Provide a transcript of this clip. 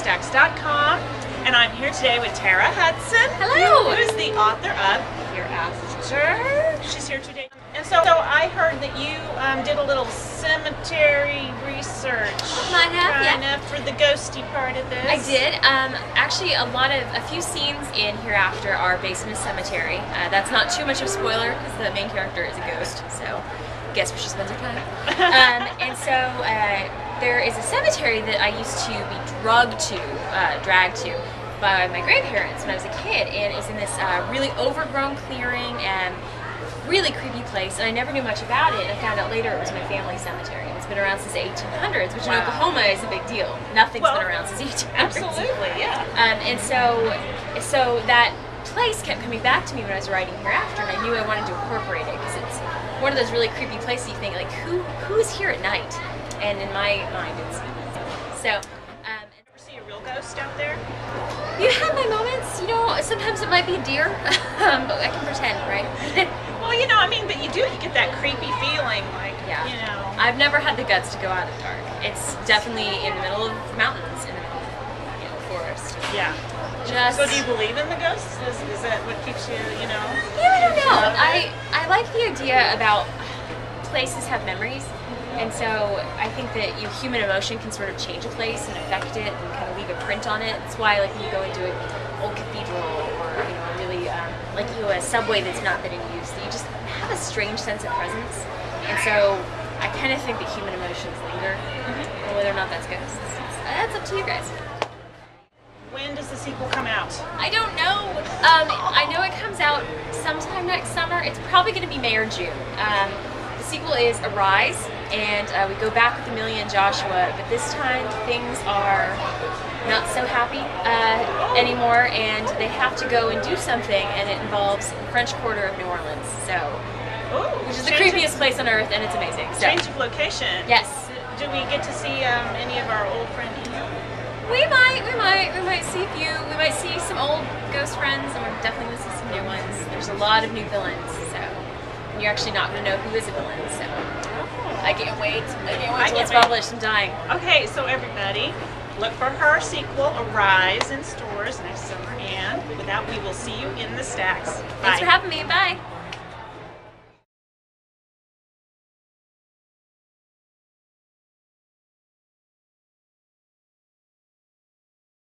stacks.com. And I'm here today with Tara Hudson. Hello. Who is the author of Hereafter. She's here today. And so, so I heard that you um, did a little cemetery research. Might have, kind yeah. of, for the ghosty part of this. I did. Um, actually, a lot of a few scenes in Hereafter are based in a cemetery. Uh, that's not too much of a spoiler because the main character is a ghost. So, guess where she spends her time. um, and so uh, there is a cemetery that I used to be drugged to, uh, dragged to by my grandparents when I was a kid, and it's in this uh, really overgrown clearing and really creepy place, and I never knew much about it. I found out later it was my family cemetery. It's been around since the 1800s, which in Oklahoma is a big deal. Nothing's Well, been around since 1800s. Absolutely, yeah. Um, and so, so that place kept coming back to me when I was writing Hereafter, and I knew I wanted to incorporate it because it's one of those really creepy places. You think like, who who is here at night? And in my mind, it's so. Um, Ever see a real ghost out there? you have my moments, you know. Sometimes it might be a deer, um, but I can pretend, right? Well, you know, I mean, but you do, you get that creepy feeling, like, Yeah. you know. I've never had the guts to go out in the dark. It's definitely in the middle of mountains, in the middle of you know, forest. Yeah. Just So do you believe in the ghosts? Is, is that what keeps you, you know? Yeah, I don't know. I, I like the idea about places have memories. And so I think that you human emotion can sort of change a place and affect it and kind of leave a print on it. That's why like when you go into an old cathedral or you know a really um, like you know, a subway that's not been in use, you just have a strange sense of presence. And so I kind of think that human emotions linger, and whether or not that's ghosts, it's- that's up to you guys. When does the sequel come out? I don't know. Um, I know it comes out sometime next summer. It's probably going to be May or June. Um, the sequel is Arise, and uh, we go back with Amelia and Joshua, but this time things are not so happy uh, anymore, and they have to go and do something, and it involves the French Quarter of New Orleans, so Ooh, which is the creepiest place on earth, and it's amazing. So, change of location. yes. Do we get to see um, any of our old friends? We might, we might, we might see a few. We might see some old ghost friends, and we're definitely gonna see some new ones. There's a lot of new villains, so and you're actually not gonna know who is a villain. So oh. I can't wait. I can't wait I it's wait. published. I'm dying. Okay, so everybody, look for her sequel, Arise, in stores next summer. And with that, we will see you in the stacks. Bye. Thanks for having me. Bye.